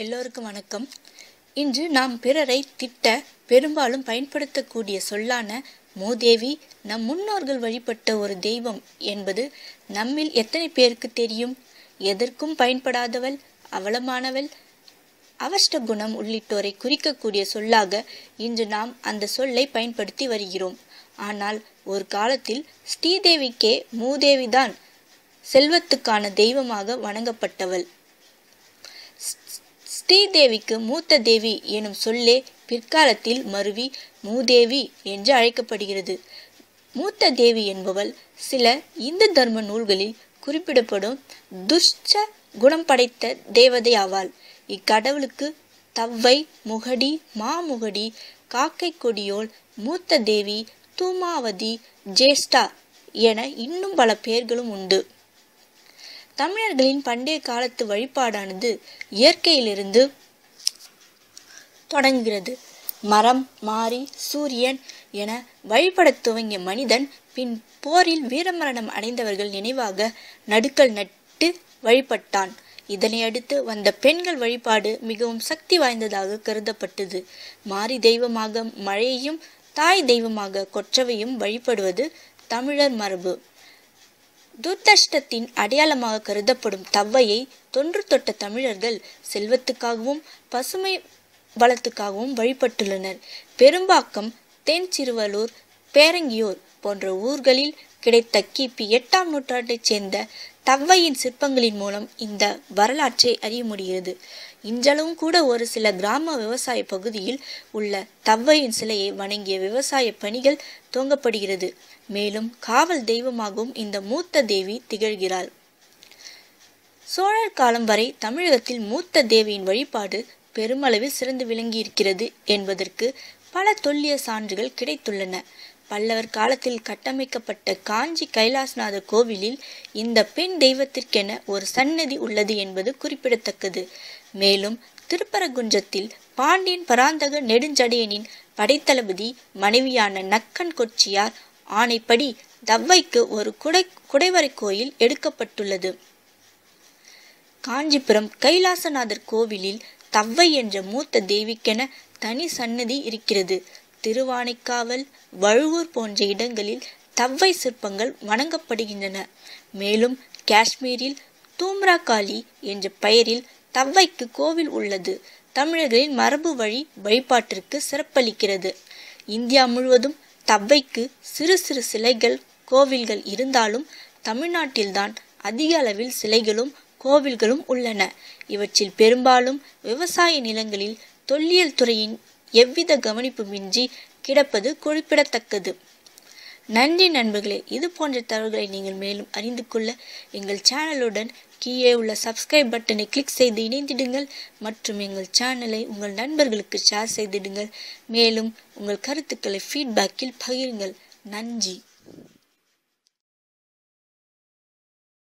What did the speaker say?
எல்லோருக்கும் வணக்கம். இன்று நாம் பிறரை திட்ட பெரும்பாலும் பயன்படுத்தக்கூடிய சொல்லான மூதேவி நம் முன்னோர்கள் வழிபட்ட ஒரு தெய்வம் என்பது நம்மில் எத்தனை பேருக்கு தெரியும்? எதற்கும் பயன்படாதவள் அவலமானவள்? அவஷ்ட குணம் உள்ளிட்டோரை குறிக்கக்கூடிய சொல்லாக இன்று நாம் அந்த சொல்லை பயன்படுத்தி வருகிறோம். ஆனால் ஒரு காலத்தில் ஸ்ரீதேவிக்கே மூதேவிதான் செல்வத்துக்கான தெய்வமாக வணங்கப்பட்டவள். ஸ்ரீதேவிக்கு மூத்த தேவி எனும் சொல்லே பிற்காலத்தில் மருவி மூதேவி என்று அழைக்கப்படுகிறது. மூத்த தேவி என்பவள் சில இந்து தர்ம நூல்களில் குறிப்பிடப்படும் துஷ்ட குணம் படைத்த தேவதை ஆவாள். இக்கடவுளுக்கு தவ்வை முகடி மாமுகடி காக்கை கொடியோள் மூத்த தேவி தூமாவதி ஜேஷ்டா என இன்னும் பல பெயர்களும் உண்டு. தமிழர்களின் பண்டைய காலத்து வழிபாடானது இயற்கையிலிருந்து தொடங்குகிறது. மரம் மாறி சூரியன் என வழிபடத் துவங்கிய மனிதன் பின் போரில் வீரமரணம் அடைந்தவர்கள் நினைவாக நடுக்கல் நட்டு வழிபட்டான். இதனை அடுத்து வந்த பெண்கள் வழிபாடு மிகவும் சக்தி வாய்ந்ததாக கருதப்பட்டது. மாறி தெய்வமாக மழையையும் தாய் தெய்வமாக கொற்றவையும் வழிபடுவது தமிழர் மரபு. துர்தஷ்டத்தின் அடையாளமாக கருதப்படும் தவ்வையை தொன்று தொட்ட தமிழர்கள் செல்வத்துக்காகவும் பசுமை வளத்துக்காகவும் வழிபட்டுள்ளனர். பெரும்பாக்கம் தென் சிறுவலூர் பேரங்கியூர் போன்ற ஊர்களில் கிடைத்த கிபி எட்டாம் நூற்றாண்டைச் சேர்ந்த தவ்வையின் சிற்பங்களின் மூலம் இந்த வரலாற்றை அறிய முடிகிறது. இன்றளவும் கூட ஒரு சில கிராம விவசாய பகுதியில் உள்ள தவ்வையின் சிலையை வணங்கிய விவசாய பணிகள் துவங்கப்படுகிறது. மேலும் காவல் தெய்வமாகவும் இந்த மூத்த தேவி திகழ்கிறாள். சோழர் காலம் வரை தமிழகத்தில் மூத்த தேவியின் வழிபாடு பெருமளவில் சிறந்து விளங்கியிருக்கிறது என்பதற்கு பல தொல்லிய சான்றுகள் கிடைத்துள்ளன. பல்லவர் காலத்தில் கட்டமைக்கப்பட்ட காஞ்சி கைலாசநாதர் கோவிலில் இந்த பெண் தெய்வத்திற்கென ஒரு சன்னதி உள்ளது என்பது குறிப்பிடத்தக்கது. மேலும் திருப்பரங்குன்றத்தில் பாண்டியன் பராந்தக நெடுஞ்சடையனின் படைத்தளபதி மனைவியான நக்கன் கொச்சியார் ஆணைப்படி தவ்வைக்கு ஒரு குடை குடைவரை கோயில் எடுக்கப்பட்டுள்ளது. காஞ்சிபுரம் கைலாசநாதர் கோவிலில் தவ்வை என்ற மூத்த தேவிக்கென தனி சன்னதி இருக்கிறது. திருவானைக்காவல் வழுவூர் போன்ற இடங்களில் தவ்வை சிற்பங்கள் வணங்கப்படுகின்றன. மேலும் காஷ்மீரில் தூம்ரா காளி என்ற பெயரில் தவ்வைக்கு கோவில் உள்ளது. தமிழர்களின் மரபு வழி வழிபாட்டிற்கு சிறப்பளிக்கிறது. இந்தியா முழுவதும் தவ்வைக்கு சிறு சிறு சிலைகள் கோவில்கள் இருந்தாலும் தமிழ்நாட்டில்தான் அதிக அளவில் சிலைகளும் கோவில்களும் உள்ளன. இவற்றில் பெரும்பாலும் விவசாய நிலங்களில் தொல்லியல் துறையின் எவ்வித கவனிப்புமின்றி கிடப்பது குறிப்பிடத்தக்கது. நன்றி நண்பர்களே இது போன்ற தகவல்களை நீங்கள் மேலும் அறிந்து கொள்ள எங்கள் சேனலுடன் கீழே உள்ள சப்ஸ்கிரைப் பட்டனை கிளிக் செய்து இணைந்திடுங்கள். மற்றும் எங்கள் சேனலை உங்கள் நண்பர்களுக்கு ஷேர் செய்திடுங்கள். மேலும் உங்கள் கருத்துக்களை ஃபீட்பேக்கில் பகிருங்கள். நன்றி.